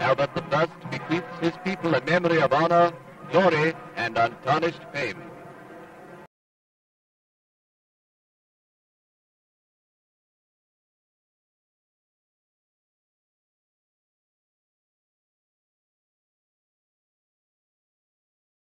Now that the dust bequeaths his people a memory of honor, glory, and untarnished fame.